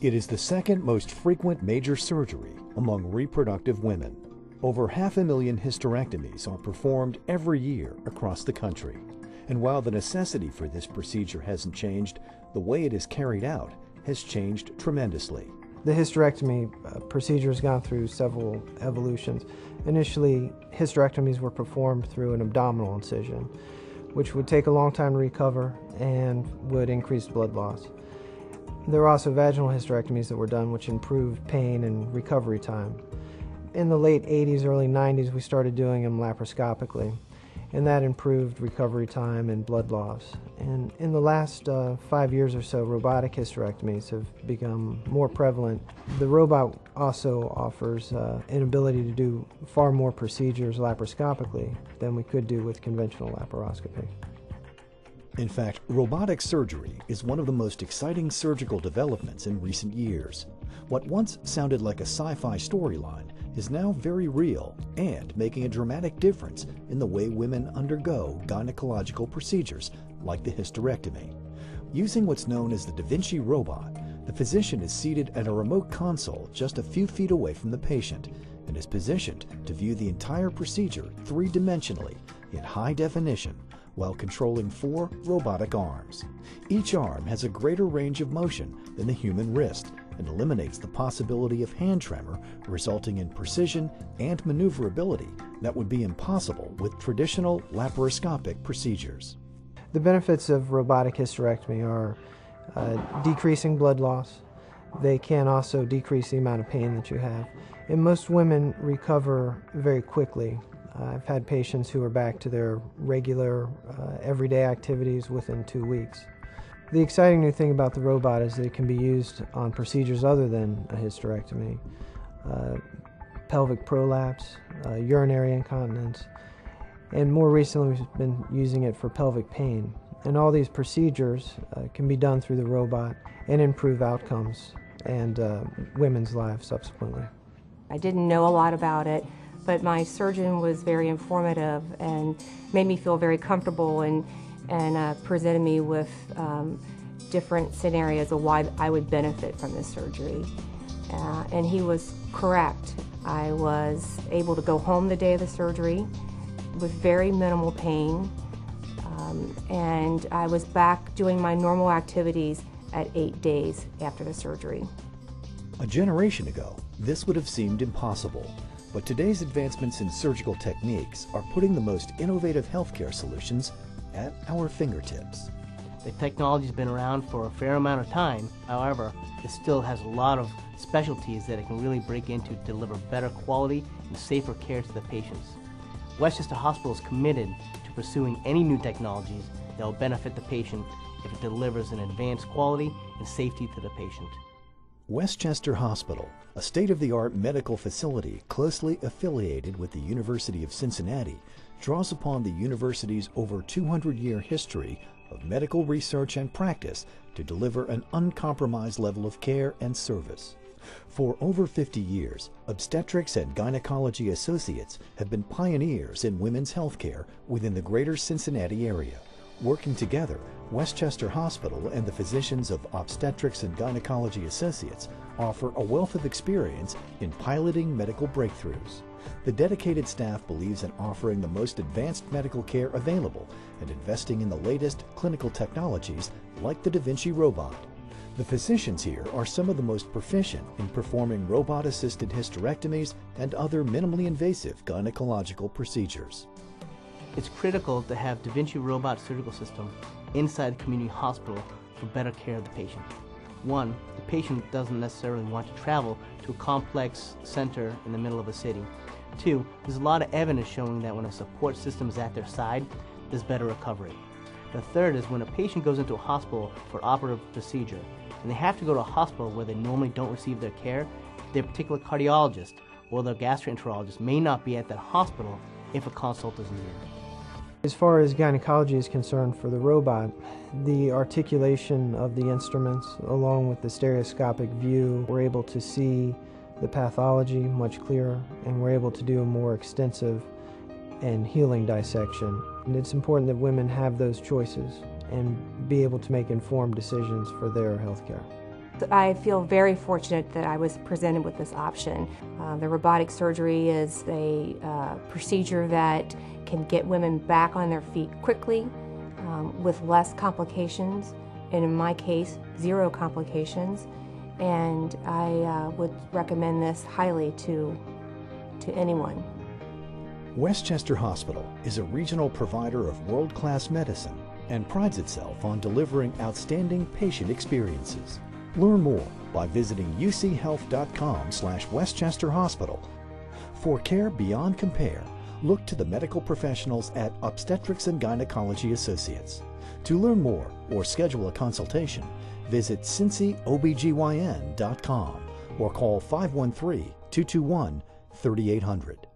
It is the second most frequent major surgery among reproductive women. Over half a million hysterectomies are performed every year across the country. And while the necessity for this procedure hasn't changed, the way it is carried out has changed tremendously. The hysterectomy uh, procedure has gone through several evolutions. Initially, hysterectomies were performed through an abdominal incision, which would take a long time to recover and would increase blood loss. There were also vaginal hysterectomies that were done, which improved pain and recovery time. In the late 80s, early 90s, we started doing them laparoscopically and that improved recovery time and blood loss. And in the last uh, five years or so, robotic hysterectomies have become more prevalent. The robot also offers uh, an ability to do far more procedures laparoscopically than we could do with conventional laparoscopy. In fact, robotic surgery is one of the most exciting surgical developments in recent years. What once sounded like a sci fi storyline is now very real and making a dramatic difference in the way women undergo gynecological procedures like the hysterectomy. Using what's known as the Da Vinci robot, the physician is seated at a remote console just a few feet away from the patient and is positioned to view the entire procedure three dimensionally in high definition while controlling four robotic arms. Each arm has a greater range of motion than the human wrist and eliminates the possibility of hand tremor, resulting in precision and maneuverability that would be impossible with traditional laparoscopic procedures. The benefits of robotic hysterectomy are uh, decreasing blood loss. They can also decrease the amount of pain that you have. And most women recover very quickly. Uh, I've had patients who are back to their regular, uh, everyday activities within two weeks. The exciting new thing about the robot is that it can be used on procedures other than a hysterectomy, uh, pelvic prolapse, uh, urinary incontinence, and more recently we've been using it for pelvic pain. And all these procedures uh, can be done through the robot and improve outcomes and uh, women's lives subsequently. I didn't know a lot about it, but my surgeon was very informative and made me feel very comfortable and and uh, presented me with um, different scenarios of why I would benefit from this surgery. Uh, and he was correct. I was able to go home the day of the surgery with very minimal pain, um, and I was back doing my normal activities at eight days after the surgery. A generation ago, this would have seemed impossible. But today's advancements in surgical techniques are putting the most innovative healthcare solutions at our fingertips. The technology's been around for a fair amount of time. However, it still has a lot of specialties that it can really break into to deliver better quality and safer care to the patients. West Chester Hospital is committed to pursuing any new technologies that will benefit the patient if it delivers an advanced quality and safety to the patient. West Chester Hospital, a state-of-the-art medical facility closely affiliated with the University of Cincinnati, draws upon the university's over 200-year history of medical research and practice to deliver an uncompromised level of care and service. For over 50 years, Obstetrics and Gynecology Associates have been pioneers in women's healthcare within the greater Cincinnati area. Working together, West Chester Hospital and the physicians of Obstetrics and Gynecology Associates offer a wealth of experience in piloting medical breakthroughs. The dedicated staff believes in offering the most advanced medical care available and investing in the latest clinical technologies like the Da Vinci robot. The physicians here are some of the most proficient in performing robot-assisted hysterectomies and other minimally invasive gynecological procedures. It's critical to have Da Vinci robot surgical system inside the community hospital for better care of the patient. One, the patient doesn't necessarily want to travel to a complex center in the middle of a city. Two, there's a lot of evidence showing that when a support system is at their side, there's better recovery. The third is when a patient goes into a hospital for operative procedure, and they have to go to a hospital where they normally don't receive their care, their particular cardiologist or their gastroenterologist may not be at that hospital if a consult is needed. As far as gynecology is concerned for the robot, the articulation of the instruments along with the stereoscopic view, we're able to see the pathology much clearer and we're able to do a more extensive and healing dissection. And it's important that women have those choices and be able to make informed decisions for their health care. I feel very fortunate that I was presented with this option. Uh, the robotic surgery is a uh, procedure that can get women back on their feet quickly um, with less complications, and in my case, zero complications. And I uh, would recommend this highly to, to anyone. West Chester Hospital is a regional provider of world class medicine and prides itself on delivering outstanding patient experiences. Learn more by visiting uchealth.com slash West Chester Hospital. For care beyond compare, look to the medical professionals at Obstetrics and Gynecology Associates. To learn more or schedule a consultation, visit cincyobgyn.com or call 513 221 3800.